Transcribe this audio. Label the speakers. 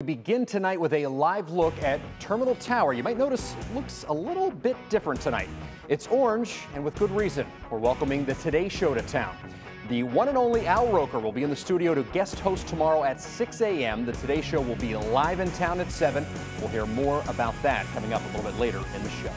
Speaker 1: We begin tonight with a live look at Terminal Tower. You might notice looks a little bit different tonight. It's orange, and with good reason. We're welcoming the Today Show to town. The one and only Al Roker will be in the studio to guest host tomorrow at 6 a.m. The Today Show will be live in town at 7. We'll hear more about that coming up a little bit later in the show.